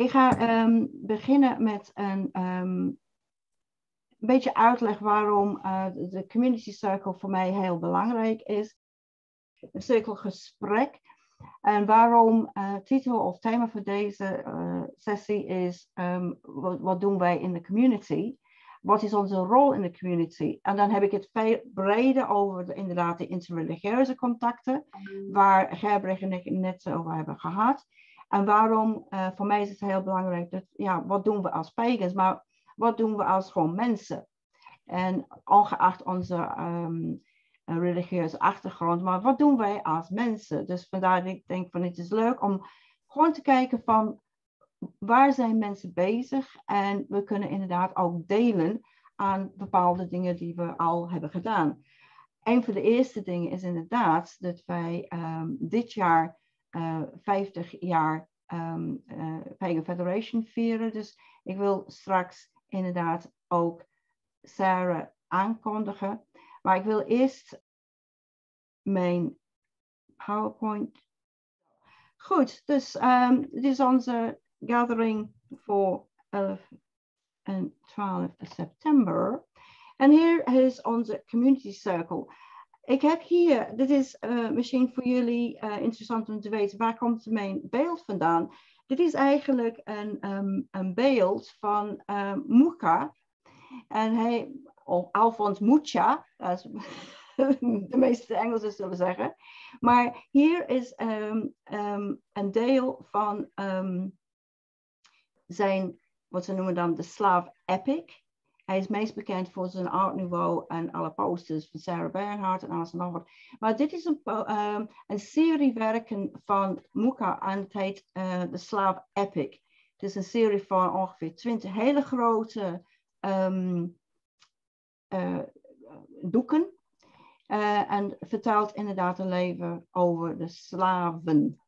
Ik ga ehm, beginnen met een um, beetje uitleg waarom uh, de community circle voor mij heel belangrijk is. Een cirkelgesprek. En waarom uh, titel of thema voor deze uh, sessie is um, wat, wat, doen wij in de community? Wat is onze rol in de community? En dan heb ik het veel breder over de, inderdaad de interreligieuze contacten, waar Gerbrecht en ik net over hebben gehad. En waarom, uh, voor mij is het heel belangrijk, dat, ja, wat doen we als pagans, maar wat doen we als gewoon mensen? En ongeacht onze um, religieuze achtergrond, maar wat doen wij als mensen? Dus vandaar dat ik denk van het is leuk om gewoon te kijken van waar zijn mensen bezig? En we kunnen inderdaad ook delen aan bepaalde dingen die we al hebben gedaan. Een van de eerste dingen is inderdaad dat wij um, dit jaar 50 jaar um, uh, Pagan Federation vieren. Dus ik wil straks inderdaad ook Sarah aankondigen. Maar ik wil eerst mijn PowerPoint. Goed, dus um, dit is onze gathering voor 11 en 12 september. En hier is onze community circle. Ik heb hier, dit is uh, misschien voor jullie uh, interessant om te weten, waar komt mijn beeld vandaan? Dit is eigenlijk een, um, een beeld van uh, Muka. En hij, of Alfons Mucha, dat is de meeste Engelsen zullen zeggen. Maar hier is um, um, een deel van zijn, wat ze noemen dan de Slav Epic. Hij is meest bekend voor zijn Art Nouveau en alle posters van Sarah Bernhardt en alles en nog wat. Maar dit is een, um, een serie werken van Muka en het heet uh, de Slav Epic. Het is een serie van ongeveer twintig hele grote um, doeken. Uh, en vertelt inderdaad een leven over de slaven,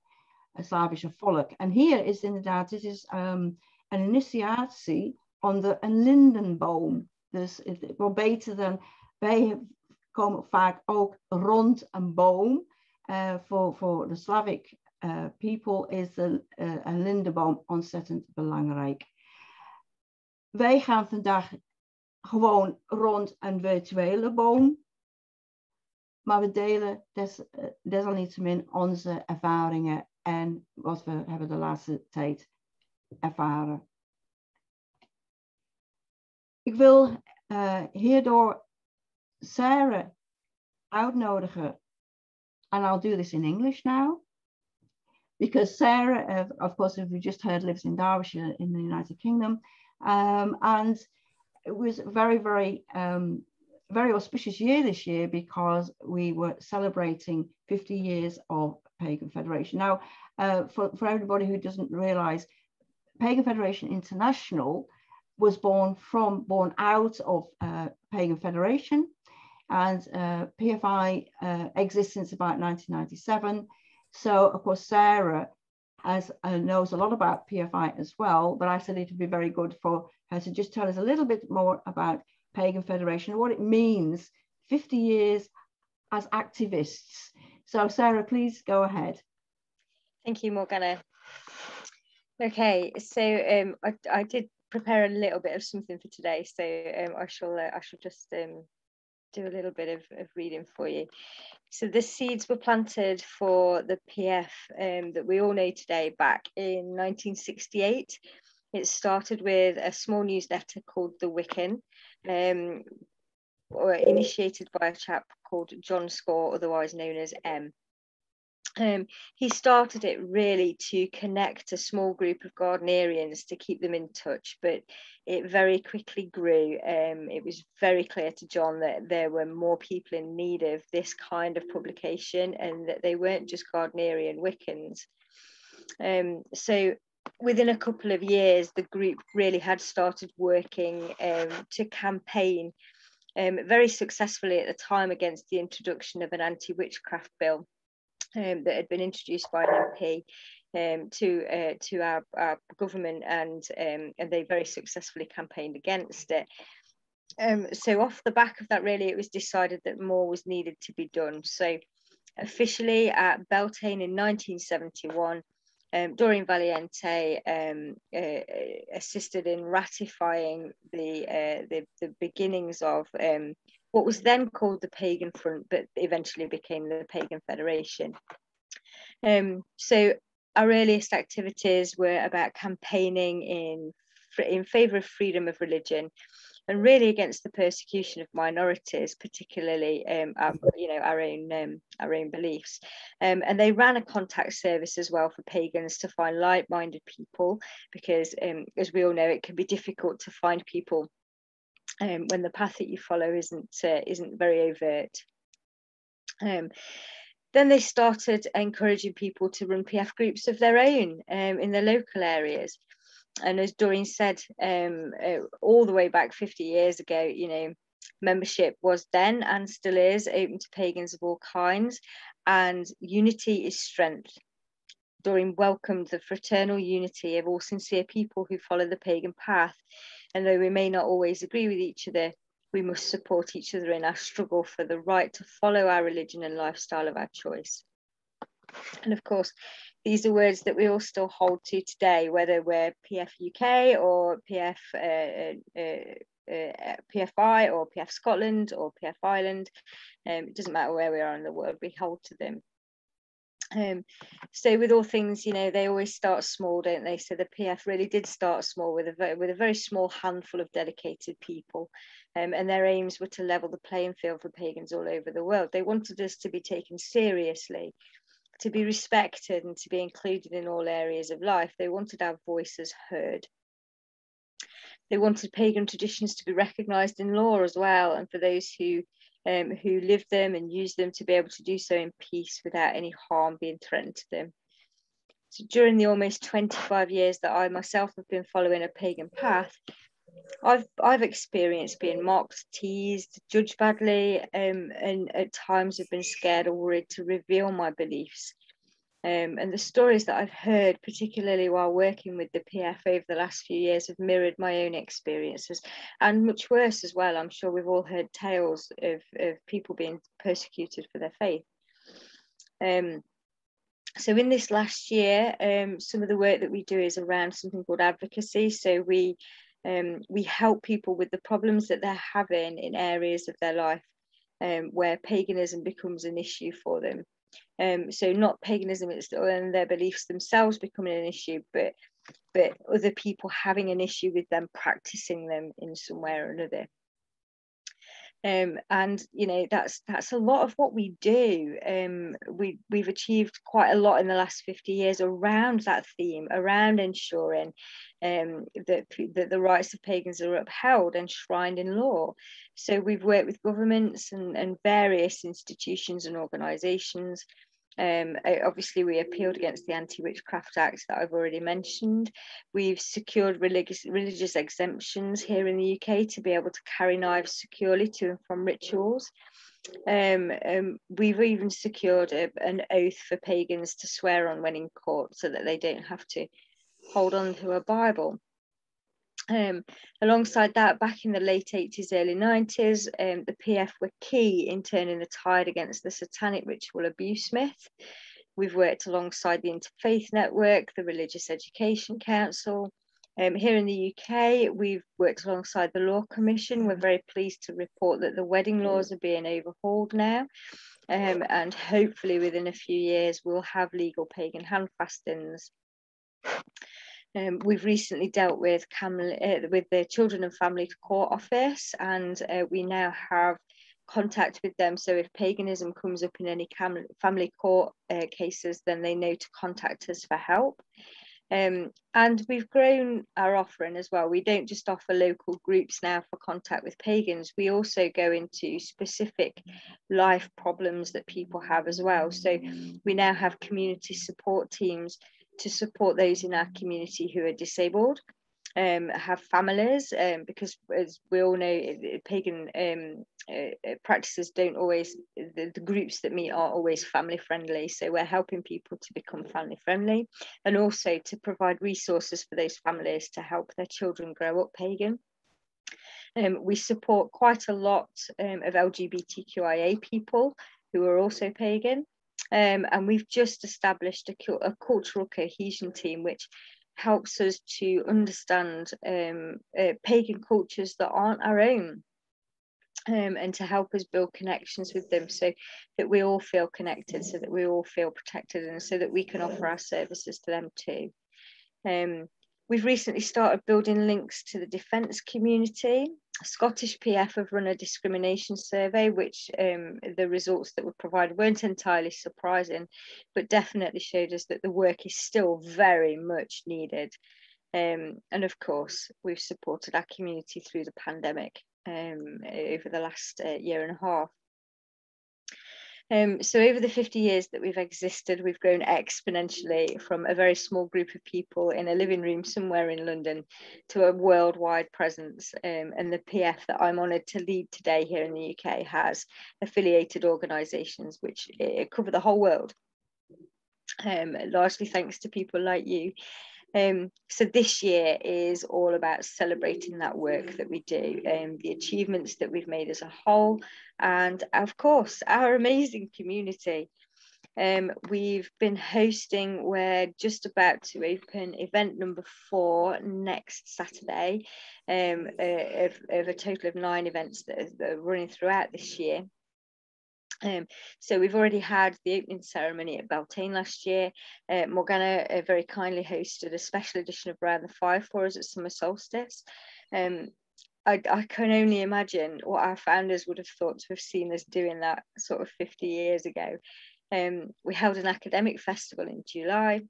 het Slavische volk. En hier is inderdaad, dit is um, een initiatie onder een lindenboom. Dus het wordt beter dan, wij komen vaak ook rond een boom. Uh, voor, voor de Slavic uh, people is de, uh, een lindenboom ontzettend belangrijk. Wij gaan vandaag gewoon rond een virtuele boom. Maar we delen des, desalniettemin onze ervaringen en wat we hebben de laatste tijd ervaren. Ik wil uh, hierdoor Sarah uitnodigen. And I'll do this in English now. Because Sarah, uh, of course, as we just heard, lives in Derbyshire in the United Kingdom. Um, and it was very, very, um, very auspicious year this year because we were celebrating 50 years of Pagan Federation. Now, uh, for, for everybody who doesn't realize, Pagan Federation International was born from, born out of uh, Pagan Federation and uh, PFI uh, exists since about 1997. So of course, Sarah has, uh, knows a lot about PFI as well, but I said it would be very good for her to just tell us a little bit more about Pagan Federation, what it means 50 years as activists. So Sarah, please go ahead. Thank you, Morgana. Okay, so um, I, I did prepare a little bit of something for today, so um, I shall uh, I shall just um, do a little bit of, of reading for you. So the seeds were planted for the PF um, that we all know today back in 1968. It started with a small newsletter called The Wiccan, um, or initiated by a chap called John Score, otherwise known as M. Um, he started it really to connect a small group of Gardnerians to keep them in touch, but it very quickly grew. Um, it was very clear to John that there were more people in need of this kind of publication and that they weren't just Gardnerian Wiccans. Um, so within a couple of years, the group really had started working um, to campaign um, very successfully at the time against the introduction of an anti-witchcraft bill um, that had been introduced by an MP um, to uh, to our, our, government, and um, and they very successfully campaigned against it. Um, so off the back of that, really, it was decided that more was needed to be done. So officially at Beltane in 1971, um, Doreen Valiente um, uh, assisted in ratifying the, uh, the, the beginnings of um, what was then called the Pagan Front, but eventually became the Pagan Federation. Um, so our earliest activities were about campaigning in in favour of freedom of religion and really against the persecution of minorities, particularly um, our, you know our own um, our own beliefs. Um, and they ran a contact service as well for pagans to find like-minded people, because um, as we all know, it can be difficult to find people um, when the path that you follow isn't uh, isn't very overt. Um, then they started encouraging people to run PF groups of their own um, in their local areas and as Doreen said, um, uh, all the way back 50 years ago, you know, membership was then and still is open to pagans of all kinds, and unity is strength. Doreen welcomed the fraternal unity of all sincere people who follow the pagan path. And though we may not always agree with each other, we must support each other in our struggle for the right to follow our religion and lifestyle of our choice. And of course, these are words that we all still hold to today, whether we're PF UK or PF uh, uh, uh, PFI or PF Scotland or PF Ireland. Um, it doesn't matter where we are in the world, we hold to them. Um, so with all things, you know, they always start small, don't they? So the PF really did start small with a very, with a very small handful of dedicated people, um, and their aims were to level the playing field for pagans all over the world. They wanted us to be taken seriously, to be respected and to be included in all areas of life. They wanted our voices heard. They wanted pagan traditions to be recognised in law as well, and for those who um, who live them and use them to be able to do so in peace without any harm being threatened to them. So during the almost 25 years that I myself have been following a pagan path, I've I've experienced being mocked, teased, judged badly, um, and at times have been scared or worried to reveal my beliefs. Um, and the stories that I've heard, particularly while working with the PF over the last few years, have mirrored my own experiences, and much worse as well. I'm sure we've all heard tales of, of people being persecuted for their faith. Um, so in this last year, um, some of the work that we do is around something called advocacy. So we um, we help people with the problems that they're having in areas of their life um, where paganism becomes an issue for them. Um, so not paganism and their beliefs themselves becoming an issue, but but other people having an issue with them practicing them in some way or another. Um, and you know that's that's a lot of what we do. Um, we we've achieved quite a lot in the last 50 years around that theme around ensuring um, that, that the rights of pagans are upheld and enshrined in law so we've worked with governments and, and various institutions and organizations um, obviously, we appealed against the Anti-Witchcraft Act that I've already mentioned. We've secured religious, religious exemptions here in the UK to be able to carry knives securely to and from rituals. Um, um, we've even secured a, an oath for pagans to swear on when in court so that they don't have to hold on to a Bible. Um, alongside that, back in the late 80s, early 90s, um, the PF were key in turning the tide against the satanic ritual abuse myth. We've worked alongside the Interfaith Network, the Religious Education Council. Um, here in the UK, we've worked alongside the Law Commission. We're very pleased to report that the wedding laws are being overhauled now. Um, and hopefully within a few years, we'll have legal pagan handfastings. Um, we've recently dealt with uh, with the Children and Family Court Office, and uh, we now have contact with them. So if paganism comes up in any family court uh, cases, then they know to contact us for help. Um, and we've grown our offering as well. We don't just offer local groups now for contact with pagans, we also go into specific life problems that people have as well. So we now have community support teams to support those in our community who are disabled, um, have families, um, because as we all know, pagan um, uh, uh, practices don't always, the, the, groups that meet are always family friendly. So we're helping people to become family friendly and also to provide resources for those families to help their children grow up pagan. Um, we support quite a lot um, of LGBTQIA people who are also pagan. Um, and we've just established a, a, cultural cohesion team, which helps us to understand um, uh, pagan cultures that aren't our own. Um, and to help us build connections with them so that we all feel connected, so that we all feel protected, and so that we can offer our services to them too. Um, we've recently started building links to the defence community. Scottish PF have run a discrimination survey, which um, the results that were provided weren't entirely surprising, but definitely showed us that the work is still very much needed. Um, and of course, we've supported our community through the pandemic um, over the last uh, year and a half. Um, so over the 50 years that we've existed, we've grown exponentially from a very small group of people in a living room somewhere in London to a worldwide presence. Um, and the PF that I'm honoured to lead today here in the UK has affiliated organisations which uh, cover the whole world. Um, largely thanks to people like you um, so this year is all about celebrating that work that we do, um, the achievements that we've made as a whole, and of course, our amazing community. Um, we've been hosting, we're just about to open event number four next Saturday um, uh, of, of, a total of nine events that are, that are running throughout this year. Um, so we've already had the opening ceremony at Beltane last year. Uh, Morgana uh, very kindly hosted a special edition of Round the Fire for us at summer solstice. Um, I, I, can only imagine what our founders would have thought to have seen us doing that sort of 50 years ago. Um, we held an academic festival in July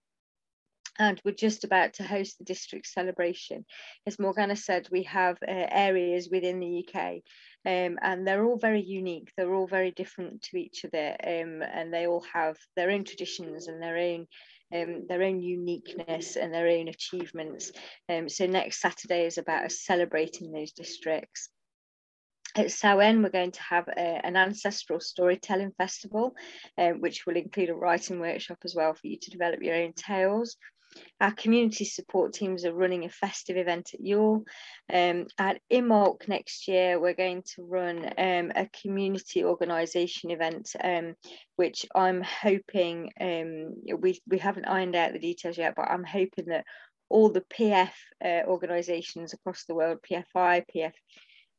and we're just about to host the district celebration. As Morgana said, we have uh, areas within the UK um, and they're all very unique. They're all very different to each other, um, and they all have their own traditions and their own um, their own uniqueness and their own achievements. Um, so next Saturday is about us celebrating those districts. At Samhain, we're going to have a, an ancestral storytelling festival, um, which will include a writing workshop as well for you to develop your own tales. Our community support teams are running a festive event at Youghal. Um, at Imbolc next year, we're going to run um, a community organisation event, um, which I'm hoping, um, we, we haven't ironed out the details yet, but I'm hoping that all the PF uh, organisations across the world, PFI, PF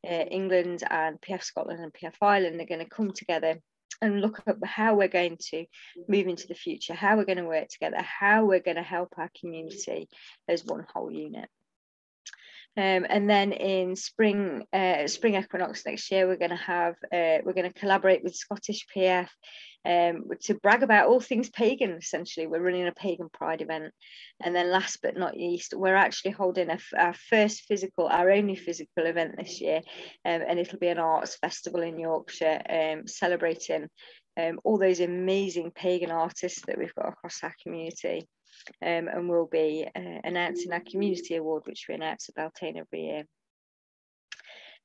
uh, England and PF Scotland and PF Ireland are going to come together and look at how we're going to move into the future, how we're going to work together, how we're going to help our community as one whole unit. Um, and then in spring uh, spring equinox next year, we're going to have uh, we're going to collaborate with Scottish PF um, to brag about all things pagan. Essentially, we're running a pagan pride event, and then last but not least, we're actually holding a, our first physical, our only physical event this year, um, and it'll be an arts festival in Yorkshire, um, celebrating um, all those amazing pagan artists that we've got across our community um, and we'll be uh, announcing our community award, which we announce at Beltane every year.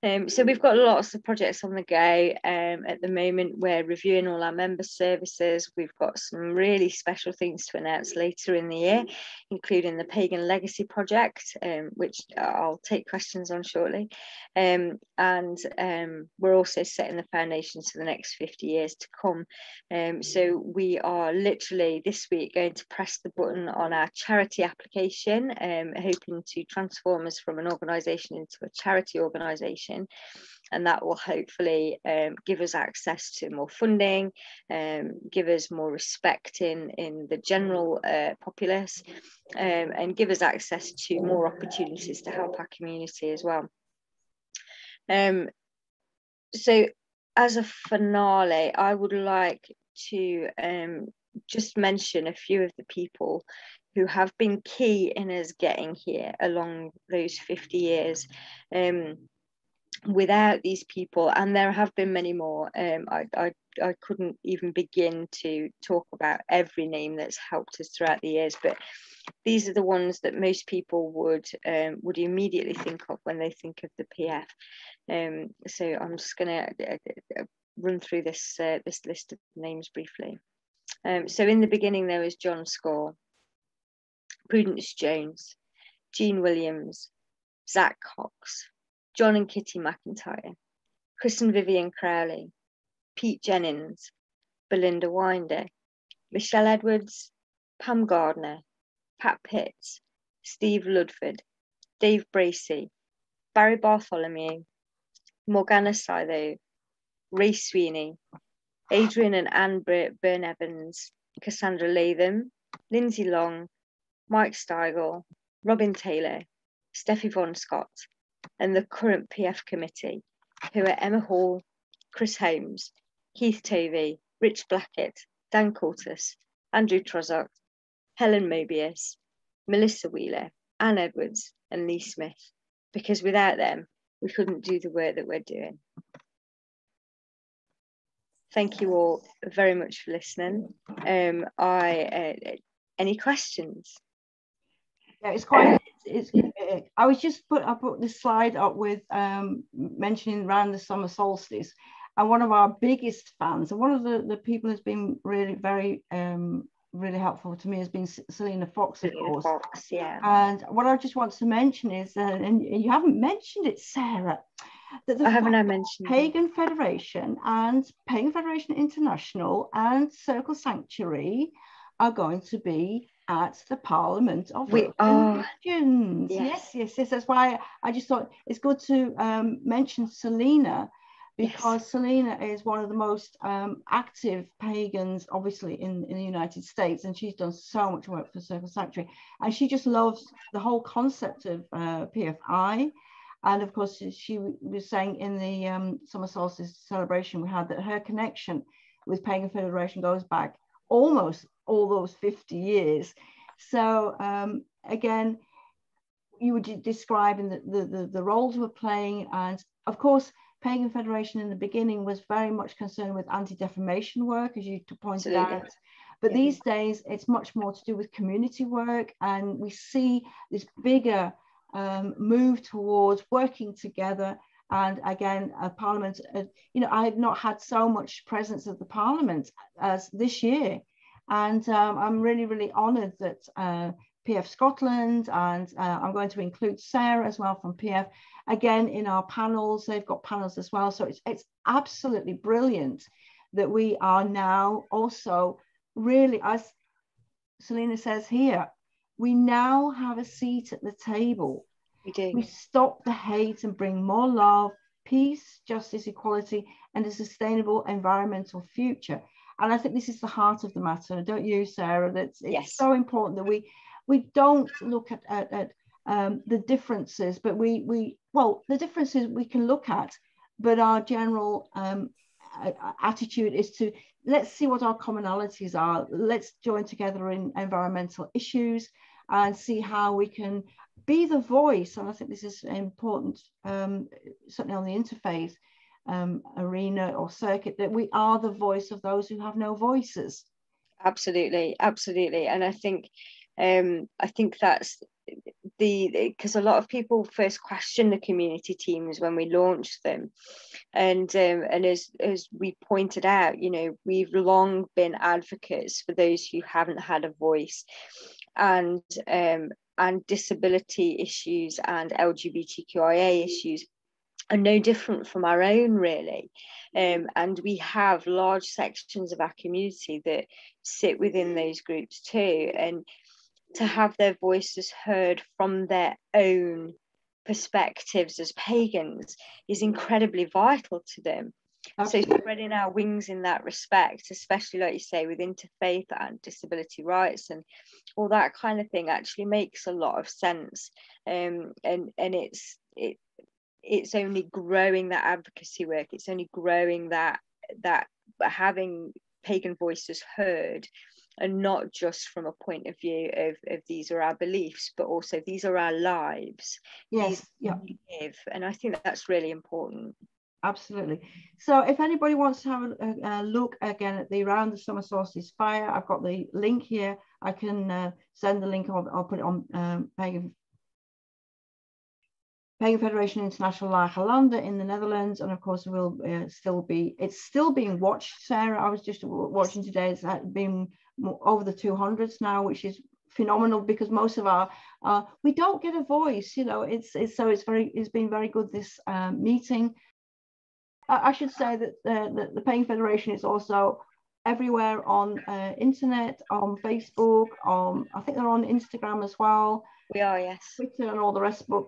Um, so we've got lots of projects on the go um, at the moment. We're reviewing all our member services. We've got some really special things to announce later in the year, including the Pagan Legacy Project, um, which I'll take questions on shortly. Um, and um, we're also setting the foundations for the next 50 years to come. Um, so we are literally this week going to press the button on our charity application, hoping to transform us from an organisation into a charity organisation and that will hopefully um, give us access to more funding, um, give us more respect in, in the general uh, populace, um, and give us access to more opportunities to help our community as well. Um, so as a finale, I would like to um, just mention a few of the people who have been key in us getting here along those 50 years. Um, without these people, and there have been many more, um, I, I, I couldn't even begin to talk about every name that's helped us throughout the years, but these are the ones that most people would um, would immediately think of when they think of the PF. Um, so I'm just going to uh, uh, run through this uh, this list of names briefly. Um, so in the beginning there was John Score, Prudence Jones, Jean Williams, Zach Cox, John and Kitty McIntyre, Chris and Vivian Crowley, Pete Jennings, Belinda Winder, Michelle Edwards, Pam Gardner, Pat Pitts, Steve Ludford, Dave Bracey, Barry Bartholomew, Morgana Sitho, Ray Sweeney, Adrian and Anne Byrne Evans, Cassandra Latham, Lindsay Long, Mike Steigel, Robin Taylor, Steffi Von Scott, and the current PF committee, who are Emma Hall, Chris Holmes, Keith Tovey, Rich Blackett, Dan Courtis, Andrew Trozok, Helen Mobius, Melissa Wheeler, Anne Edwards, and Lee Smith, because without them, we couldn't do the work that we're doing. Thank you all very much for listening. Um, I uh, any questions? Yeah, it's quite. It's, I was just put I put this slide up with um, mentioning around the summer solstice, and one of our biggest fans, and one of the, the people who's been really very um, really helpful to me has been Selena Fox, of Selena course. Fox, yeah. And what I just want to mention is, uh, and you haven't mentioned it, Sarah, that the I haven't I mentioned Pagan it. Federation and Pagan Federation International and Circle Sanctuary are going to be at the Parliament of we are Yes. yes, yes, yes. That's why I just thought it's good to um, mention Selena because yes. Selena is one of the most um, active pagans, obviously, in, in the United States, and she's done so much work for Circle Sanctuary. And she just loves the whole concept of uh, PFI. And of course, she was saying in the um, summer solstice celebration we had that her connection with Pagan Federation goes back almost all those 50 years. So um, again, you were describing the, the, the, the roles we're playing. And of course, Pagan Federation in the beginning was very much concerned with anti-defamation work, as you pointed Absolutely. out. But yeah. these days, it's much more to do with community work, and we see this bigger um, move towards working together. And again, a Parliament, uh, you know, I have not had so much presence of the Parliament as this year. And um, I'm really, really honoured that uh, PF Scotland, and uh, I'm going to include Sarah as well from PF again in our panels. They've got panels as well. So it's, it's absolutely brilliant that we are now also really, as Selena says here, we now have a seat at the table. We do. We stop the hate and bring more love, peace, justice, equality, and a sustainable environmental future. And I think this is the heart of the matter, don't you, Sarah? That it's yes. so important that we we don't look at, at, at um, the differences, but we, we, well, the differences we can look at, but our general um, attitude is to let's see what our commonalities are. Let's join together in environmental issues and see how we can be the voice. And I think this is important, um, certainly on the interfaith um, arena or circuit, that we are the voice of those who have no voices. Absolutely, absolutely. And I think um, I think that's the because a lot of people first question the community teams when we launched them and um, and as as we pointed out you know we've long been advocates for those who haven't had a voice and um, and disability issues and lgbtqia issues are no different from our own really um, and we have large sections of our community that sit within those groups too and to have their voices heard from their own perspectives as pagans is incredibly vital to them. Absolutely. So spreading our wings in that respect, especially like you say with interfaith and disability rights and all that kind of thing, actually makes a lot of sense. Um, and and it's it it's only growing that advocacy work. It's only growing that that having pagan voices heard and not just from a point of view of, of these are our beliefs, but also these are our lives. Yes, yeah. And I think that's really important. Absolutely. So if anybody wants to have a, a, look again at the Around the Summer Solstice Fire, I've got the link here. I can uh, send the link, I'll, I'll put it on um, Pagan, Pagan Federation International La Hollanda in the Netherlands. And of course, will uh, still be, it's still being watched, Sarah. I was just watching today, it's been over the 200s now, which is phenomenal because most of our uh, we don't get a voice you know it's, it's so it's very it's been very good this um, meeting I, I, should say that the, the, the pagan federation is also everywhere on uh, internet, on Facebook, on I think they're on Instagram as well. We are, yes. Twitter and all the rest. But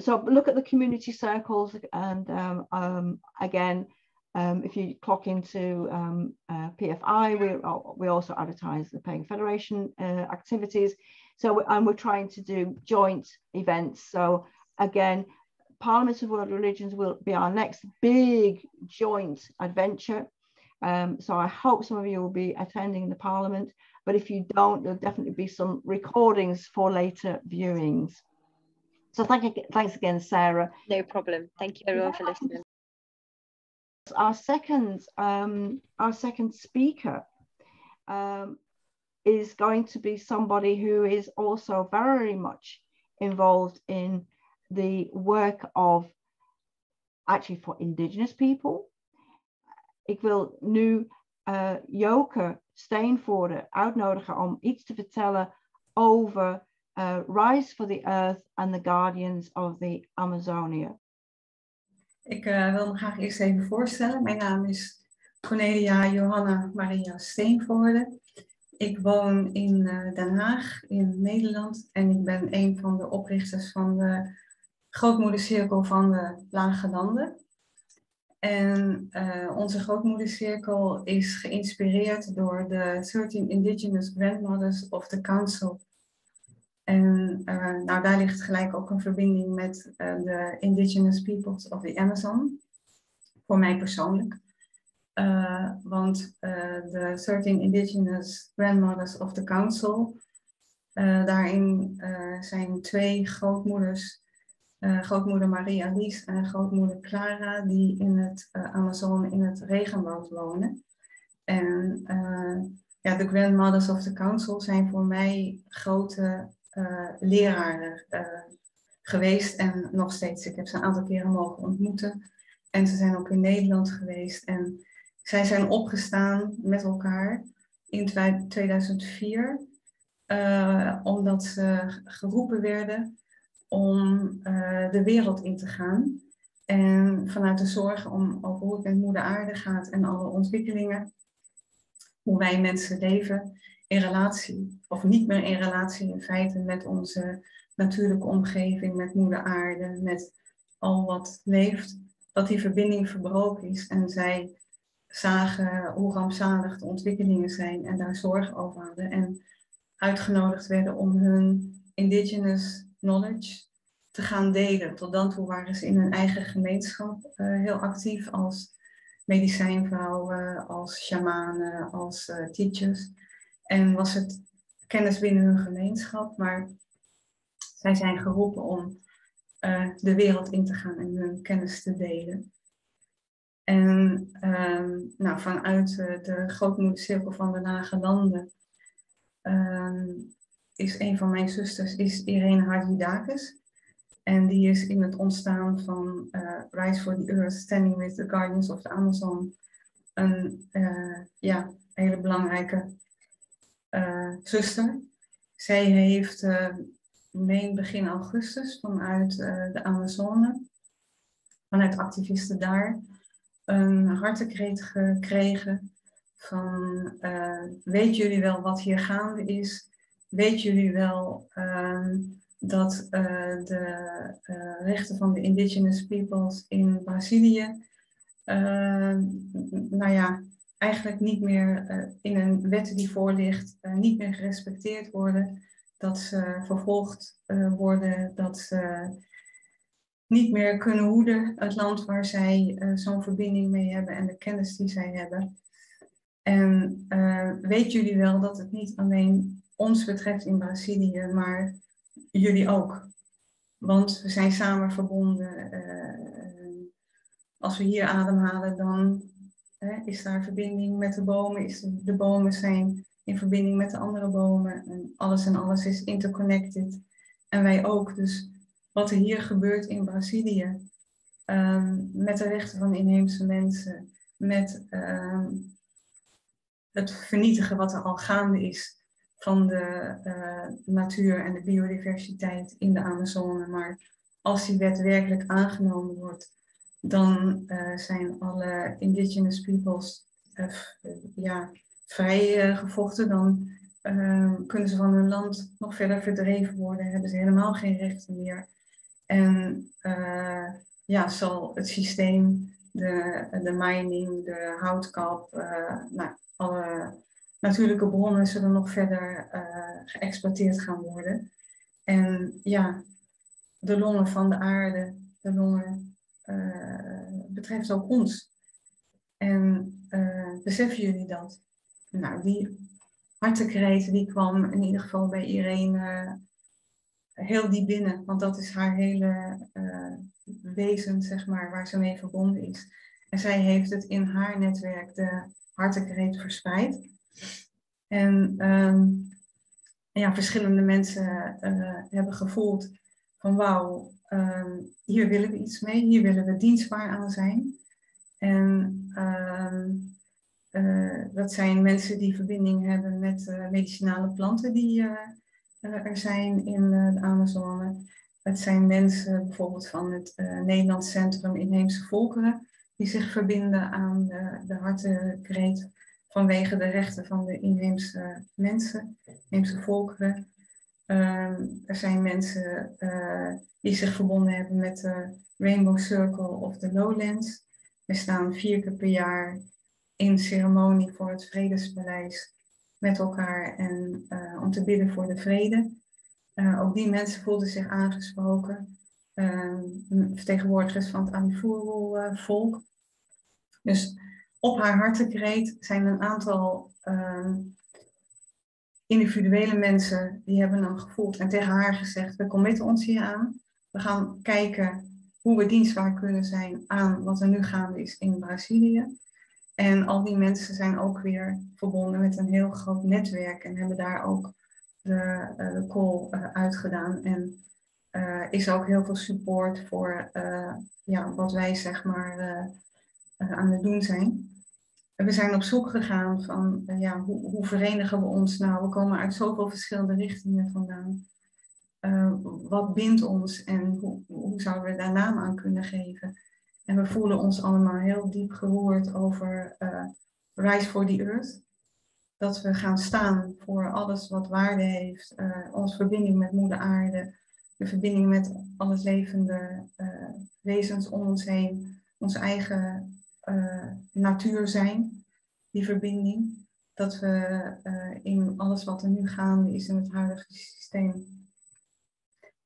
so look at the community circles, and um, um, again, um, if you clock into um, uh, PFI, we we also advertise the Paying Federation uh, activities. So and we're trying to do joint events. So again, Parliament of World Religions will be our next big joint adventure. Um, so I hope some of you will be attending the Parliament, but if you don't, there'll definitely be some recordings for later viewings. So thank you, thanks again, Sarah. No problem. Thank you everyone for listening. Our second, um, our second speaker um, is going to be somebody who is also very much involved in the work of actually for Indigenous people. Ik wil nu uh, Joke Steenvoorde uitnodigen om iets te vertellen over uh, Rise for the Earth and the Guardians of the Amazonia. Ik uh, wil me graag eerst even voorstellen. Mijn naam is Cornelia Johanna Maria Steenvoorde. Ik woon in Den Haag in Nederland en ik ben een van de oprichters van de grootmoedercirkel van de Lage Landen. En uh, onze grootmoedercirkel is geïnspireerd door de 13 Indigenous Grandmothers of the Council. En uh, nou, daar ligt gelijk ook een verbinding met uh, de Indigenous Peoples of the Amazon. Voor mij persoonlijk. want de 13 Indigenous Grandmothers of the Council, daarin zijn twee grootmoeders grootmoeder Maria Lies en grootmoeder Clara, die in het Amazone in het regenwoud wonen. En ja, de Grandmothers of the Council zijn voor mij grote leraren geweest en nog steeds. Ik heb ze een aantal keren mogen ontmoeten. En ze zijn ook in Nederland geweest. En zij zijn opgestaan met elkaar in 2004, omdat ze geroepen werden om de wereld in te gaan. En vanuit de zorg om over hoe het met moeder aarde gaat en alle ontwikkelingen, hoe wij mensen leven in relatie, of niet meer in relatie in feite met onze natuurlijke omgeving, met moeder aarde, met al wat leeft, dat die verbinding verbroken is. En zij zagen hoe rampzalig de ontwikkelingen zijn en daar zorg over hadden. En uitgenodigd werden om hun indigenous knowledge te gaan delen. Tot dan toe waren ze in hun eigen gemeenschap uh, heel actief als medicijnvrouwen, als shamanen, als uh, teachers. En was het kennis binnen hun gemeenschap, maar zij zijn geroepen om uh, de wereld in te gaan en hun kennis te delen. En um, nou, vanuit de grootmoedercirkel van de Lage Landen um, is een van mijn zusters is Irene Hardidakis. En die is in het ontstaan van uh, Rise for the Earth, Standing with the Guardians of the Amazon, een uh, ja, hele belangrijke uh, zuster. Zij heeft meen begin augustus vanuit de Amazone, vanuit activisten daar, een hartekreet gekregen van weet jullie wel wat hier gaande is? Weet jullie wel ehm, dat de rechten van de indigenous peoples in Brazilië, uh, nou ja, eigenlijk niet meer in een wet die voor ligt, niet meer gerespecteerd worden. Dat ze vervolgd worden, dat ze niet meer kunnen hoeden het land waar zij zo'n verbinding mee hebben en de kennis die zij hebben. En weet jullie wel dat het niet alleen ons betreft in Brazilië, maar jullie ook. Want we zijn samen verbonden. Uh, als we hier ademhalen, dan is daar verbinding met de bomen. Is de, bomen zijn in verbinding met de andere bomen. En alles en alles is interconnected. En wij ook. Dus wat er hier gebeurt in Brazilië, um, met de rechten van inheemse mensen, met um, het vernietigen wat er al gaande is, van de uh, natuur en de biodiversiteit in de Amazone. Maar als die wet werkelijk aangenomen wordt, dan uh, zijn alle indigenous peoples uh, ja, vrij gevochten, dan kunnen ze van hun land nog verder verdreven worden, hebben ze helemaal geen rechten meer. En ja, zal het systeem, de, de mining, de houtkap, nou, alle natuurlijke bronnen zullen nog verder geëxploiteerd gaan worden. En ja, de longen van de aarde, de longen betreft ook ons. En uh, beseffen jullie dat? Nou, die hartekreet die kwam in ieder geval bij Irene uh, heel diep binnen, want dat is haar hele wezen, zeg maar, waar ze mee verbonden is. En zij heeft het in haar netwerk de hartekreet verspreid. En um, ja, verschillende mensen hebben gevoeld van wauw, um, hier willen we iets mee, hier willen we dienstbaar aan zijn. En um, uh, dat zijn mensen die verbinding hebben met uh, medicinale planten die uh, er zijn in de Amazone. Het zijn mensen bijvoorbeeld van het Nederlands Centrum Inheemse Volkeren die zich verbinden aan de, de hartenkreet vanwege de rechten van de inheemse mensen, inheemse volkeren. Ehm, er zijn mensen die zich verbonden hebben met de Rainbow Circle of de Lowlands. We staan vier keer per jaar in ceremonie voor het Vredespaleis met elkaar en uh, om te bidden voor de vrede. Uh, ook die mensen voelden zich aangesproken. Ehm, vertegenwoordigers van het Amifuru-volk. Dus op haar hartekreet zijn een aantal individuele mensen die hebben hem gevoeld en tegen haar gezegd, we committen ons hier aan. We gaan kijken hoe we dienstbaar kunnen zijn aan wat er nu gaande is in Brazilië. En al die mensen zijn ook weer verbonden met een heel groot netwerk en hebben daar ook de, de call uh, uitgedaan. En uh, is ook heel veel support voor ja, wat wij zeg maar aan het doen zijn we zijn op zoek gegaan van ja, hoe, hoe, verenigen we ons nou? We komen uit zoveel verschillende richtingen vandaan. Uh, wat bindt ons en hoe, hoe zouden we daar naam aan kunnen geven? En we voelen ons allemaal heel diep geroerd over uh, Rise for the Earth. Dat we gaan staan voor alles wat waarde heeft. onze verbinding met moeder aarde. De verbinding met al levende wezens om ons heen. Onze eigen natuur zijn, die verbinding. Dat we in alles wat er nu gaande is in het huidige systeem,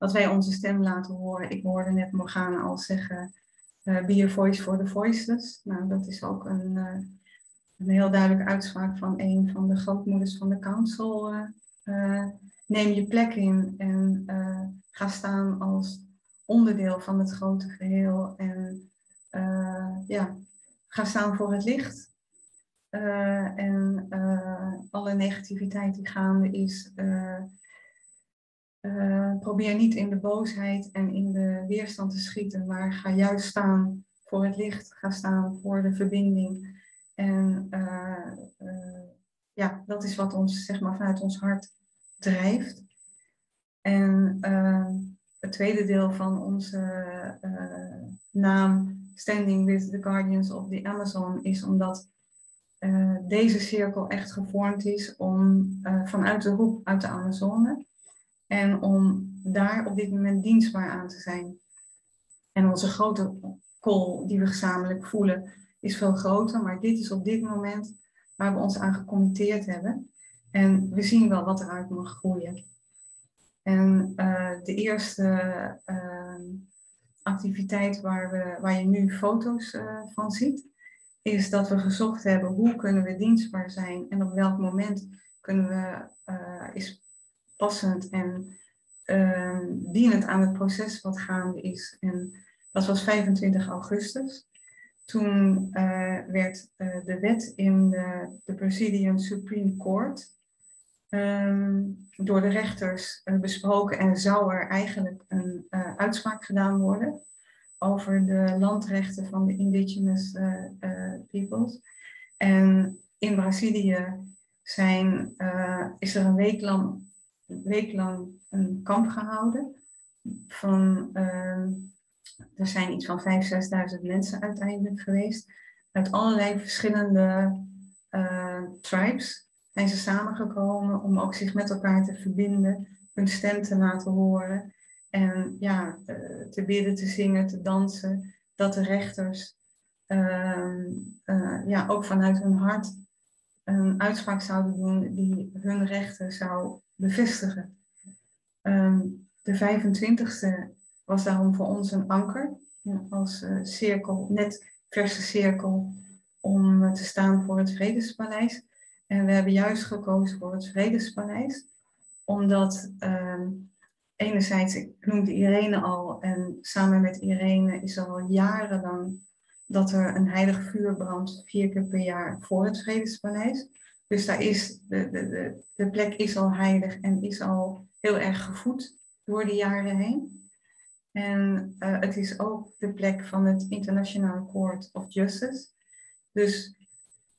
dat wij onze stem laten horen. Ik hoorde net Morgana al zeggen, uh, be a voice for the voiceless. Nou, dat is ook een, een heel duidelijke uitspraak van een van de grootmoeders van de council. neem je plek in en ga staan als onderdeel van het grote geheel. En ja, ga staan voor het licht. En alle negativiteit die gaande is, uh, probeer niet in de boosheid en in de weerstand te schieten, maar ga juist staan voor het licht, ga staan voor de verbinding. En ja, dat is wat ons zeg maar, vanuit ons hart drijft. En het tweede deel van onze naam Standing with the Guardians of the Amazon is omdat deze cirkel echt gevormd is om vanuit de hoek uit de Amazone en om daar op dit moment dienstbaar aan te zijn. En onze grote call die we gezamenlijk voelen is veel groter, maar dit is op dit moment waar we ons aan gecommitteerd hebben. En we zien wel wat eruit mag groeien. En uh, de eerste ehm, activiteit waar, we, waar je nu foto's uh, van ziet, is dat we gezocht hebben hoe kunnen we dienstbaar zijn en op welk moment kunnen we, uh, is passend en uh, dienend aan het proces wat gaande is. En dat was 25 augustus. Toen uh, werd de wet in de, de Brazilian Supreme Court um, door de rechters uh, besproken en zou er eigenlijk een uitspraak gedaan worden over de landrechten van de indigenous peoples. En in Brazilië zijn, is er een week lang, week lang een kamp gehouden. Van, ehm, er zijn iets van 5.000, 6.000 mensen uiteindelijk geweest. Uit allerlei verschillende tribes zijn ze samengekomen om ook zich met elkaar te verbinden, hun stem te laten horen en ja, te bidden, te zingen, te dansen, dat de rechters ehm, ja, ook vanuit hun hart een uitspraak zouden doen die hun rechten zou bevestigen. Ehm, de 25e was daarom voor ons een anker, als uh, cirkel, net verse cirkel, om uh, te staan voor het Vredespaleis. En we hebben juist gekozen voor het Vredespaleis, omdat uh, enerzijds, ik noemde Irene al, en samen met Irene is al jarenlang dat er een heilig vuur brandt vier keer per jaar voor het Vredespaleis. Dus daar is, de, de, de, plek is al heilig en is al heel erg gevoed door de jaren heen. En uh, het is ook de plek van het International Court of Justice. Dus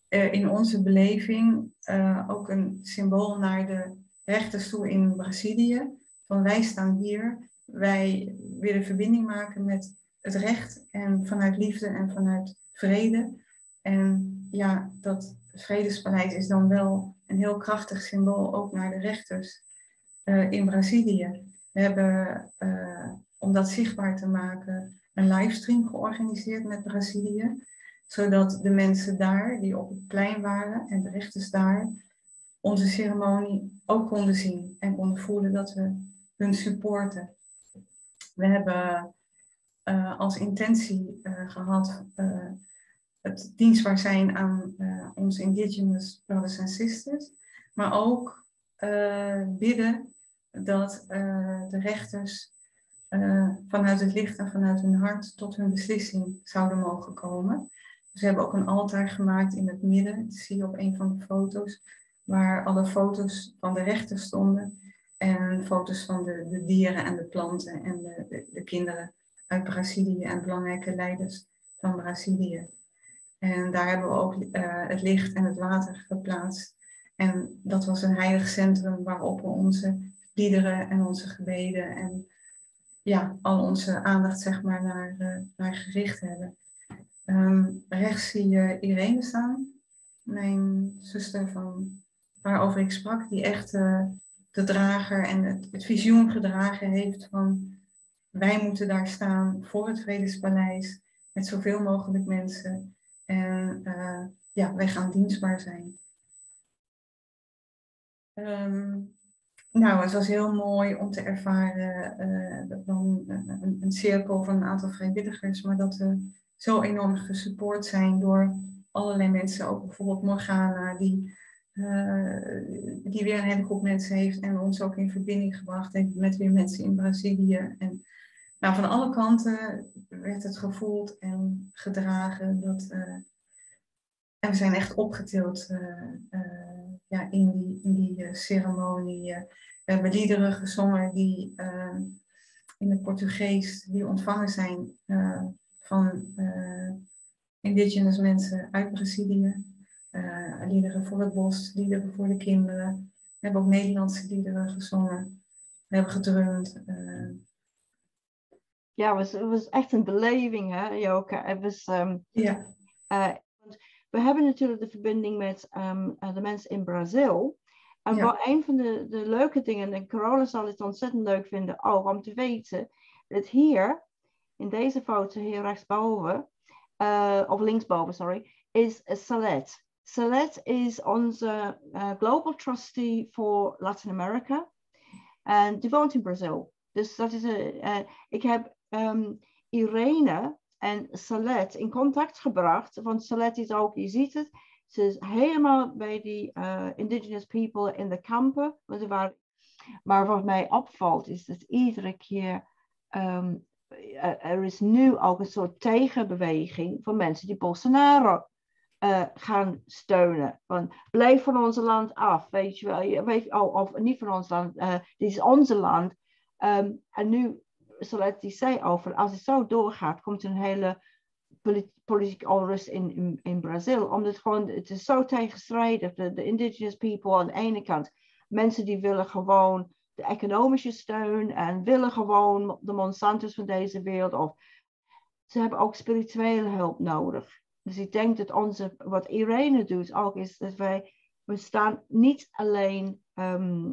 uh, in onze beleving uh, ook een symbool naar de rechters toe in Brazilië. Van wij staan hier, wij willen verbinding maken met het recht en vanuit liefde en vanuit vrede. En ja, dat vredespaleis is dan wel een heel krachtig symbool ook naar de rechters uh, in Brazilië. We hebben, uh, om dat zichtbaar te maken, een livestream georganiseerd met Brazilië. Zodat de mensen daar, die op het plein waren en de rechters daar, onze ceremonie ook konden zien en konden voelen dat we hun supporten. We hebben uh, als intentie gehad het dienstbaar zijn aan uh, onze Indigenous brothers en sisters, maar ook uh, bidden dat uh, de rechters vanuit het licht en vanuit hun hart tot hun beslissing zouden mogen komen. Dus we hebben ook een altaar gemaakt in het midden, dat zie je op een van de foto's, waar alle foto's van de rechters stonden en foto's van de, de dieren en de planten en de, de, de kinderen uit Brazilië en belangrijke leiders van Brazilië. En daar hebben we ook uh, het licht en het water geplaatst. En dat was een heilig centrum waarop we onze liederen en onze gebeden en ja, al onze aandacht zeg maar naar, uh, naar gericht hebben. Um, rechts zie je Irene staan, mijn zuster van waarover ik sprak, die echt uh, de drager en het, het visioen gedragen heeft van wij moeten daar staan voor het Vredespaleis met zoveel mogelijk mensen. En uh, ja, wij gaan dienstbaar zijn. Um, nou, het was heel mooi om te ervaren uh, een, een, cirkel van een aantal vrijwilligers, maar dat we zo enorm gesupport zijn door allerlei mensen, ook bijvoorbeeld Morgana, die, die weer een hele groep mensen heeft en ons ook in verbinding gebracht heeft met weer mensen in Brazilië. En nou, van alle kanten werd het gevoeld en gedragen dat. Uh, en we zijn echt opgetild uh, uh, ja, in die, in die ceremonie. we hebben liederen gezongen die in het Portugees, die ontvangen zijn van indigenous mensen uit Brazilië. liederen voor het bos, liederen voor de kinderen. We hebben ook Nederlandse liederen gezongen. We hebben gedrumd ja, het was, het was echt een beleving, hè, Joke? Het was, um, ja. Uh, we hebben natuurlijk de verbinding met um, de mensen in Brazil. En ja. wat een van de, de leuke dingen, en Carola zal het ontzettend leuk vinden ook om te weten, dat hier, in deze foto hier rechtsboven, uh, of linksboven, sorry, is Salet. Salet is onze uh, Global Trustee voor Latin America. En die woont in Brazil. Dus dat is een. Uh, ik heb um, Irene en Salet in contact gebracht. Want Salet is ook, je ziet het, ze is helemaal bij die uh, indigenous people in de kampen. Maar wat mij opvalt is dat iedere keer um, er is nu ook een soort tegenbeweging van mensen die Bolsonaro uh, gaan steunen. Van blijf van ons land af, weet je wel. Oh, of niet van ons land, uh, dit is onze land. Um, en nu zoals hij zei over, als het zo doorgaat, komt een hele politieke onrust in, in, in Brazil. Omdat gewoon, het is zo tegenstrijdig. De, de indigenous people aan de ene kant, mensen die willen gewoon de economische steun en willen gewoon de Monsanto's van deze wereld. Of ze hebben ook spirituele hulp nodig. Dus ik denk dat onze, wat Irene doet ook, is dat wij, we staan niet alleen ehm,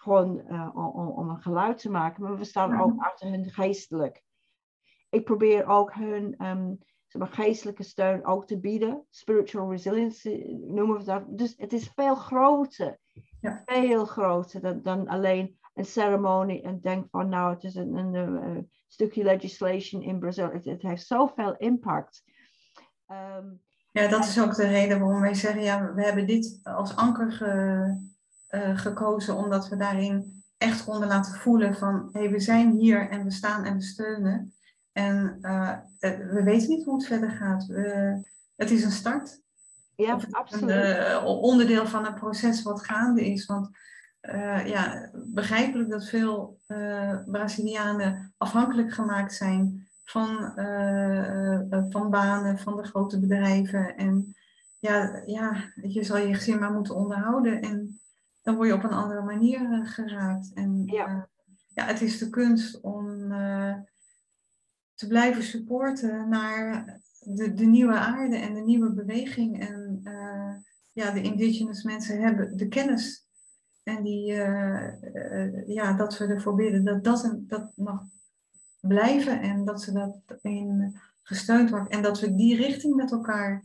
gewoon uh, om, om, een geluid te maken, maar we staan ook mhm. achter hun geestelijk. Ik probeer ook hun um, zeg maar, geestelijke steun ook te bieden. Spiritual resilience noemen we dat. Dus het is veel groter. Ja. Veel groter dan, dan alleen een ceremonie en denk van nou het is een, een, een stukje legislation in Brazil. Het, het heeft zoveel impact. Um, ja, dat is ook de reden waarom wij zeggen, ja, we hebben dit als anker ge, uh, gekozen, omdat we daarin echt konden laten voelen van, hé, hey, we zijn hier en we staan en we steunen. En uh, we weten niet hoe het verder gaat. We, het is een start. Ja, absoluut. Een onderdeel van een proces wat gaande is. Want uh, ja, begrijpelijk dat veel uh, Brazilianen afhankelijk gemaakt zijn van, uh, van banen, van de grote bedrijven. En ja, ja, je zal je gezin maar moeten onderhouden. En dan word je op een andere manier geraakt. En ja. ja, het is de kunst om te blijven supporten naar de, de nieuwe aarde en de nieuwe beweging. En ja, de indigenous mensen hebben de kennis en die, uh, ja, dat we ervoor bidden dat dat, dat mag blijven en dat ze dat in gesteund wordt. En dat we die richting met elkaar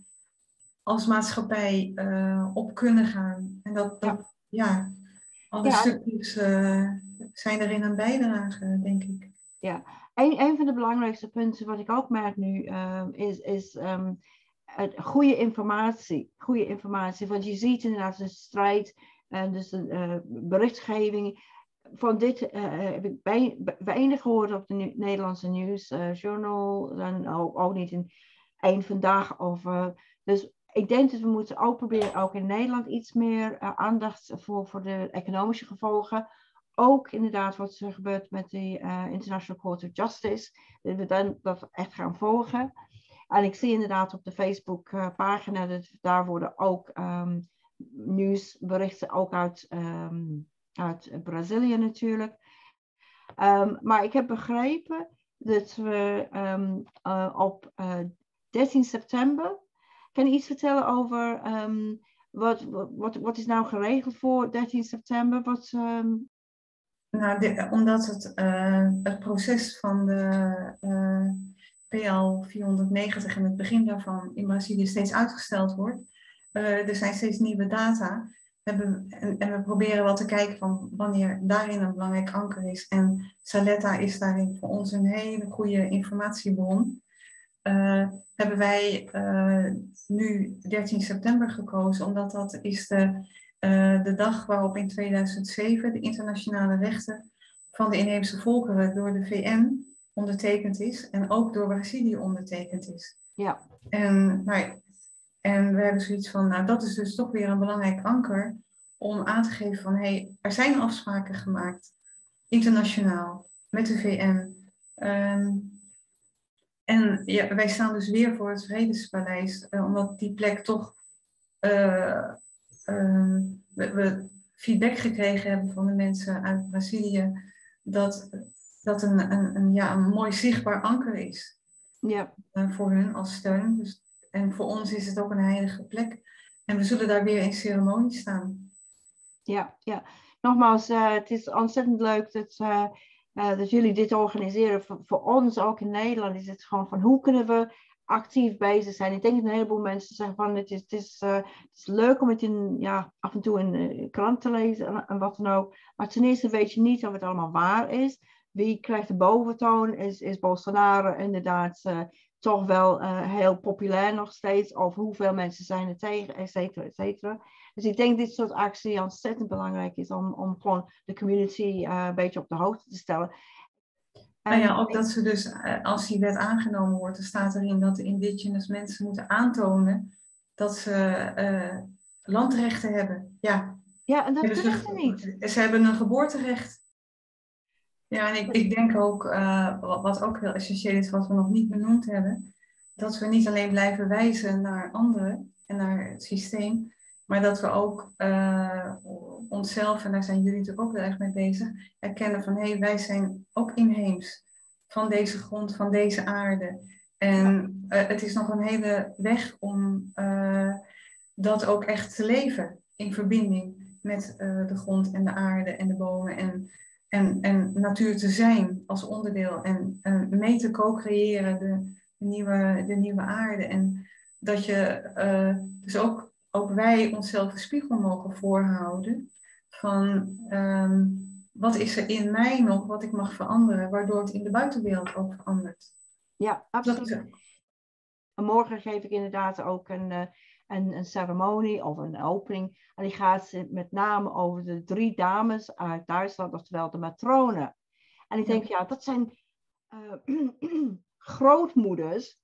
als maatschappij op kunnen gaan. En dat, dat ja, alle ja. stukjes zijn erin aan bijdragen, denk ik. Ja, een, een van de belangrijkste punten wat ik ook merk nu is, is um, goede informatie. Goede informatie, want je ziet inderdaad een strijd en dus de uh, berichtgeving van dit heb ik weinig gehoord op de Nederlandse nieuwsjournal. en ook, ook, niet in één vandaag over. Dus ik denk dat we moeten ook proberen, ook in Nederland, iets meer uh, aandacht voor, voor de economische gevolgen. Ook inderdaad wat er gebeurt met de International Court of Justice. Dat we dan dat echt gaan volgen. En ik zie inderdaad op de Facebook pagina dat daar worden ook um, nieuwsberichten ook uit, um, uit Brazilië natuurlijk. Um, maar ik heb begrepen dat we op uh, eh, 13 september. Kan je iets vertellen over wat, wat, wat is nou geregeld voor 13 september? Wat, nou, de, omdat het, uh, het proces van de PL 490 en het begin daarvan in Brazilië steeds uitgesteld wordt, uh, er zijn steeds nieuwe data. Hebben, en, en, we proberen wel te kijken van wanneer daarin een belangrijk anker is. En Saletta is daarin voor ons een hele goede informatiebron. Uh, hebben wij uh, nu 13 september gekozen, omdat dat is de, de dag waarop in 2007 de internationale rechten van de inheemse volkeren door de VN ondertekend is en ook door Brazilië ondertekend is. Ja. En nou, en we hebben zoiets van, nou dat is dus toch weer een belangrijk anker om aan te geven van, hé, hey, er zijn afspraken gemaakt, internationaal, met de VN. Ehm, en ja, wij staan dus weer voor het Vredespaleis, uh, omdat die plek toch, uh, uh, we, we, feedback gekregen hebben van de mensen uit Brazilië, dat dat een, een, een ja, een mooi zichtbaar anker is ja. Eh, voor hun als steun. Dus en voor ons is het ook een heilige plek. En we zullen daar weer in ceremonie staan. Ja, ja. Nogmaals, het is ontzettend leuk dat, uh, dat jullie dit organiseren. Voor, ons ook in Nederland is het gewoon van hoe kunnen we actief bezig zijn. Ik denk dat een heleboel mensen zeggen van het is, het is, het is leuk om het in, ja, af en toe in de krant te lezen en, en, wat dan ook. Maar ten eerste weet je niet of het allemaal waar is. Wie krijgt de boventoon? Is, is Bolsonaro inderdaad toch wel uh, heel populair nog steeds. Of hoeveel mensen zijn er tegen, et cetera, et cetera. Dus ik denk dit soort actie ontzettend belangrijk is om, om gewoon de community uh, een beetje op de hoogte te stellen. Nou ja, ook dat ze dus, uh, als die wet aangenomen wordt, dan staat erin dat de indigenous mensen moeten aantonen dat ze landrechten hebben. Ja, ja en dat kunnen ze niet. Ze hebben een geboorterecht. Ja, en ik, ik denk ook, uh, wat ook heel essentieel is, wat we nog niet benoemd hebben, dat we niet alleen blijven wijzen naar anderen en naar het systeem, maar dat we ook uh, onszelf, en daar zijn jullie natuurlijk ook heel erg mee bezig, erkennen van hé, hey, wij zijn ook inheems van deze grond, van deze aarde. En het is nog een hele weg om dat ook echt te leven in verbinding met de grond en de aarde en de bomen en, en, en natuur te zijn als onderdeel en mee te co-creëren de, de, nieuwe, de nieuwe aarde. En dat je dus ook, ook wij onszelf een spiegel mogen voorhouden van ehm, wat is er in mij nog wat ik mag veranderen, waardoor het in de buitenwereld ook verandert. Ja, absoluut. Morgen geef ik inderdaad ook een, uh, een, een, ceremonie of een opening. En die gaat met name over de drie dames uit Duitsland, oftewel de matronen. En ik denk, ja, dat zijn uh, grootmoeders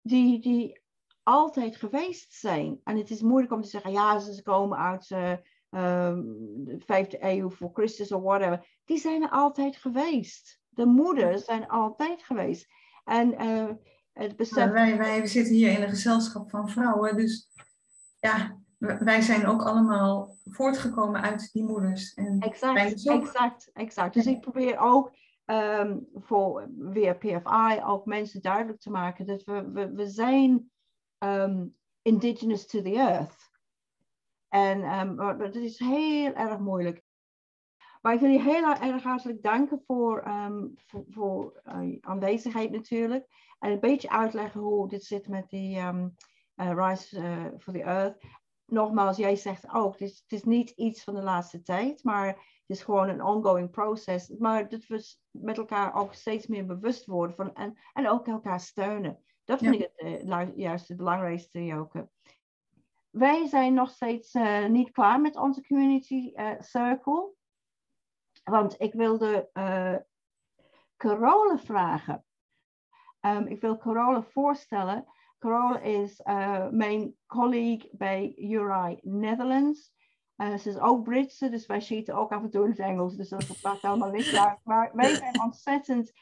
die, die altijd geweest zijn. En het is moeilijk om te zeggen, ja, ze komen uit uh, de vijfde eeuw voor Christus of whatever. Die zijn er altijd geweest. De moeders zijn altijd geweest. En uh, het besef... wij, wij zitten hier in een gezelschap van vrouwen, dus ja, wij zijn ook allemaal voortgekomen uit die moeders. En exact, exact, exact. Dus ik probeer ook um, voor weer PFI ook mensen duidelijk te maken dat we, we, we zijn um, indigenous to the earth. En um, dat is heel erg moeilijk. Maar ik wil je heel erg hartelijk danken voor, voor, voor uh, aanwezigheid natuurlijk. En een beetje uitleggen hoe dit zit met die um, uh, Rise uh, for the Earth. Nogmaals, jij zegt ook, het is, het is niet iets van de laatste tijd, maar het is gewoon een ongoing process. Maar dat we met elkaar ook steeds meer bewust worden van en, en ook elkaar steunen. Dat vind ik het uh, juist het belangrijkste, Joke. Wij zijn nog steeds uh, niet klaar met onze community uh, circle. Want ik wilde Carole vragen. Um, ik wil Carole voorstellen. Carole is mijn colleague bij URI Netherlands. ze is ook Britse, dus wij schieten ook af en toe in het Engels. Dus dat maakt allemaal niet uit. Maar wij zijn ontzettend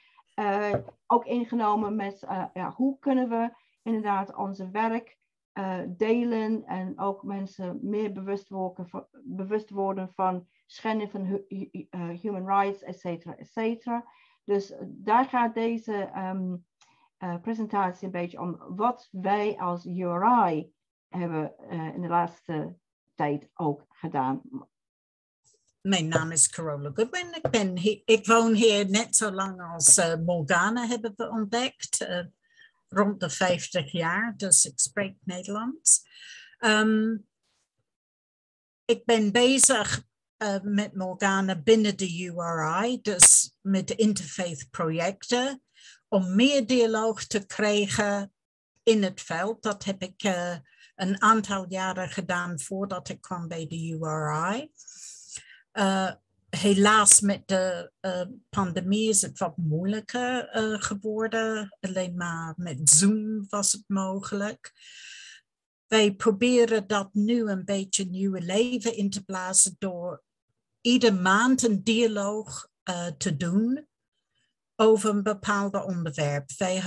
uh, ook ingenomen met uh, ja, hoe kunnen we inderdaad onze werk uh, delen en ook mensen meer bewust worden van, bewust worden van schending van hu human rights, et cetera, et cetera. Dus daar gaat deze um, presentatie een beetje om wat wij als URI hebben in de laatste tijd ook gedaan. Mijn naam is Carola Goodwin. Ik, ben ik woon hier net zo lang als uh, Morgana hebben we ontdekt. Rond de 50 jaar, dus ik spreek Nederlands. Um, ik ben bezig met Morgana binnen de URI, dus met interfaith projecten, om meer dialoog te krijgen in het veld. Dat heb ik een aantal jaren gedaan voordat ik kwam bij de URI. Uh, helaas met de uh, pandemie is het wat moeilijker geworden. Alleen maar met Zoom was het mogelijk. Wij proberen dat nu een beetje nieuwe leven in te blazen door ieder maand een dialoog te doen over een bepaald onderwerp. Wij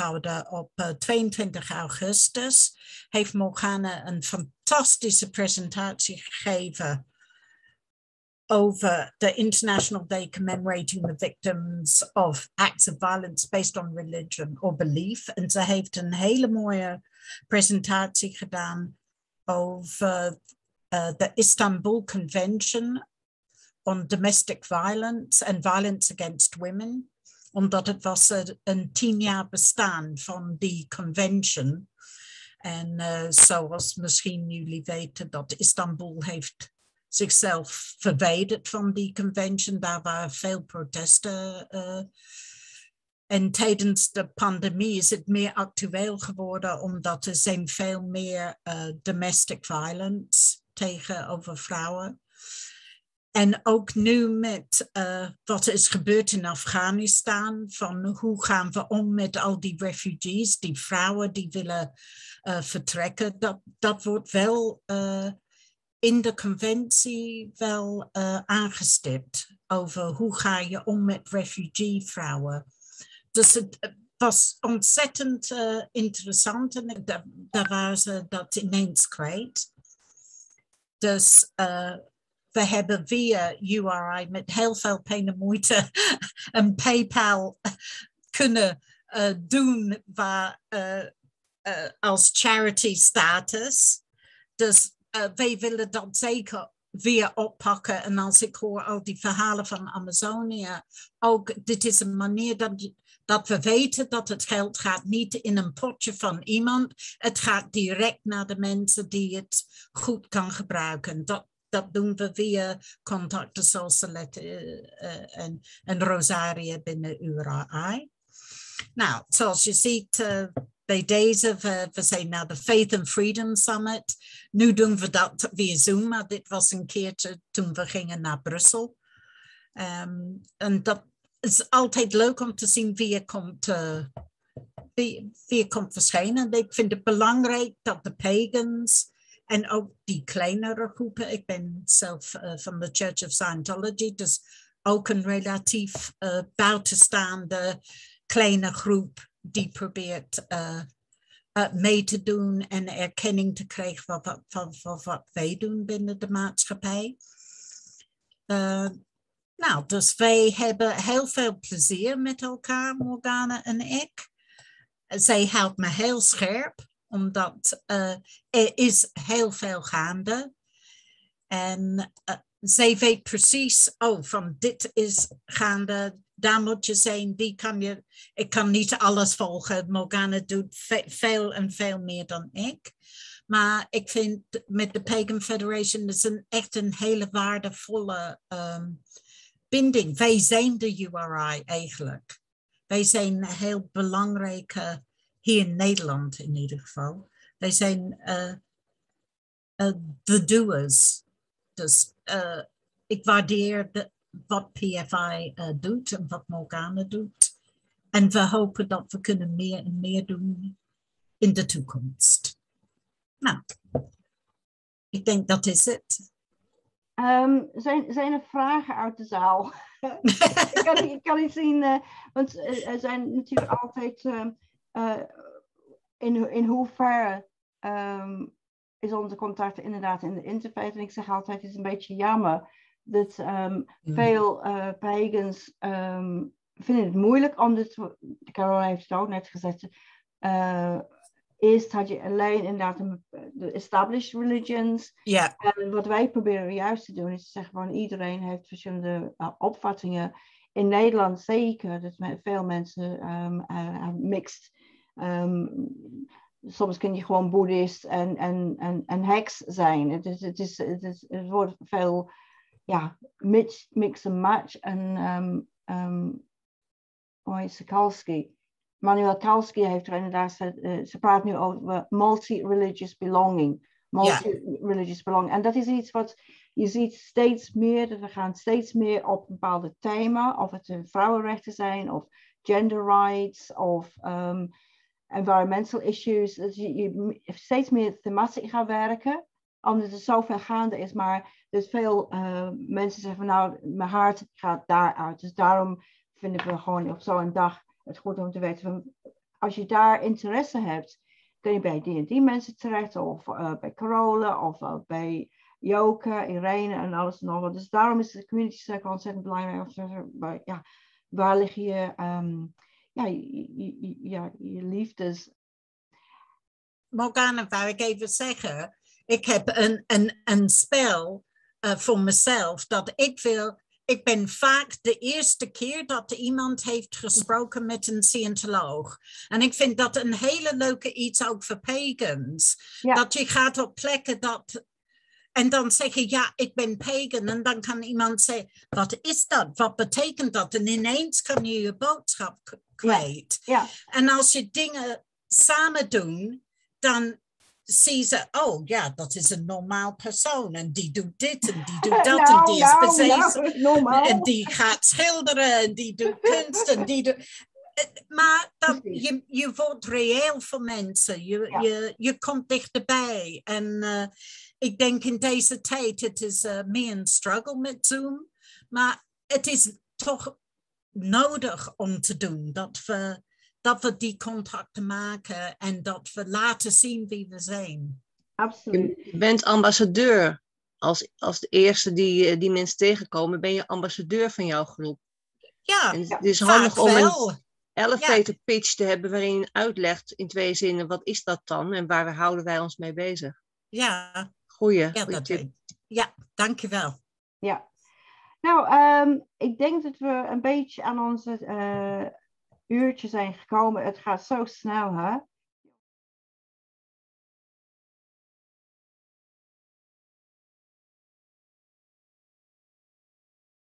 op 22 augustus, heeft Morgana een fantastische presentatie gegeven over the International Day commemorating the victims of acts of violence based on religion or belief. En ze heeft een hele mooie presentatie gedaan over uh, the Istanbul Convention on Domestic Violence and Violence Against Women. Omdat het was een tien jaar bestaan van die convention. En uh, zoals misschien jullie weten dat Istanbul heeft zichzelf verwijderd van die convention. Daar waren veel protesten. Uh, en tijdens de pandemie is het meer actueel geworden, omdat er zijn veel meer domestic violence tegenover vrouwen. En ook nu met uh, wat is gebeurd in Afghanistan, van hoe gaan we om met al die refugees, die vrouwen die willen uh, vertrekken, dat, dat wordt wel uh, in de conventie wel aangestipt over hoe ga je om met refugee vrouwen. Dus het was ontzettend interessant en daar waren ze dat ineens kwijt. Dus we hebben via URI met heel veel pijn en moeite een PayPal kunnen uh, doen waar, uh, als charity status. Dus wij willen dat zeker weer oppakken. En als ik hoor al die verhalen van Amazonia, ook dit is een manier dat, dat we weten dat het geld gaat niet in een potje van iemand. Het gaat direct naar de mensen die het goed kan gebruiken. Dat, dat doen we via contacten zoals Celeste uh, en, en Rosaria binnen URI. Nou, zoals je ziet, uh, bij deze, we, we zijn naar de Faith and Freedom Summit. Nu doen we dat via Zoom, maar dit was een keertje toen we gingen naar Brussel. Um, en dat is altijd leuk om te zien wie er komt, uh, wie er komt verschijnen. Ik vind het belangrijk dat de pagans en ook die kleinere groepen. Ik ben zelf uh, van de Church of Scientology, dus ook een relatief uh, buitenstaande kleine groep die probeert uh, mee te doen en erkenning te krijgen van wat, wij doen binnen de maatschappij. Nou, dus wij hebben heel veel plezier met elkaar, Morgana en ik. Zij houdt me heel scherp, omdat uh, er is heel veel gaande. En uh, zij weet precies, oh, van dit is gaande, daar moet je zijn, die kan je, ik kan niet alles volgen. Morgana doet veel en veel meer dan ik. Maar ik vind met de Pagan Federation is een echt een hele waardevolle um, binding. Wij zijn de URI eigenlijk. Wij zijn heel belangrijk uh, hier in Nederland in ieder geval. Wij zijn uh, uh, de doers. Dus ik waardeer de, wat PFI doet en wat Morgana doet. En we hopen dat we kunnen meer en meer doen in de toekomst. Nou, ik denk dat is het. Um, zijn, zijn er vragen uit de zaal? ik, kan, ik kan niet zien, want er zijn natuurlijk altijd uh, in, in hoeverre um, is onze contact inderdaad in de interface. En ik zeg altijd, het is een beetje jammer dat um, veel uh, pagans um, vinden het moeilijk om dit, Carola heeft het ook net gezegd, uh, eerst had je alleen inderdaad de established religions. Ja. En wat wij proberen juist te doen is te zeggen van iedereen heeft verschillende uh, opvattingen. In Nederland zeker, dat veel mensen um, mixed. Um, soms kun je gewoon boeddhist en, en, en, en heks zijn. Het, is, het, is, het, is, het wordt veel ja, mix, mix and match. En um, um, hoe heet ze, Kalski. Manuel Kalski heeft er inderdaad, uh, ze praat nu over multi-religious belonging. Multi-religious ja. belonging. En dat is iets wat je ziet steeds meer, dat we gaan steeds meer op een bepaalde thema, of het vrouwenrechten zijn, of gender rights, of um, environmental issues. Dat je, je steeds meer thematisch gaat werken omdat er zoveel gaande is. Maar dus veel uh, mensen zeggen van nou, mijn hart gaat daaruit. Dus daarom vinden we gewoon op zo'n dag het goed om te weten van als je daar interesse hebt, kun je bij die en die mensen terecht, of uh, bij Carola, of uh, bij Joke, Irene en alles en nog. Dus daarom is de community circle ontzettend belangrijk. Of, ja, waar lig je, um, ja, je, ja, je liefdes. Morgana, wou ik even zeggen, ik heb een, een, een spel uh, voor mezelf dat ik wil. Ik ben vaak de eerste keer dat iemand heeft gesproken met een Scientoloog. En ik vind dat een hele leuke iets ook voor pagans. Ja. Dat je gaat op plekken dat en dan zeg je, ja, ik ben pagan. En dan kan iemand zeggen, wat is dat? Wat betekent dat? En ineens kan je je boodschap kwijt. Ja. ja. En als je dingen samen doen, dan zie ze, oh ja, dat is een normaal persoon. En die doet dit en die doet dat. nou, en die is nou. Nou, en die gaat schilderen en die doet kunst en die doet... Maar dan, je, je wordt reëel voor mensen. Je, ja. je, je komt dichterbij. En uh, ik denk in deze tijd, het is uh, meer een struggle met Zoom. Maar het is toch nodig om te doen. Dat we dat we die contacten maken en dat we laten zien wie we zijn. Absoluut. Je bent ambassadeur. Als, als de eerste die, die mensen tegenkomen, ben je ambassadeur van jouw groep. Ja, en het is handig om wel. elevator pitch te hebben waarin je uitlegt in twee zinnen wat is dat dan en waar houden wij ons mee bezig. Ja, Goeie. ja, goeie dat tip. Ja, dankjewel. Ja. Nou, ehm, ik denk dat we een beetje aan onze eh, uurtje zijn gekomen. Het gaat zo snel, hè?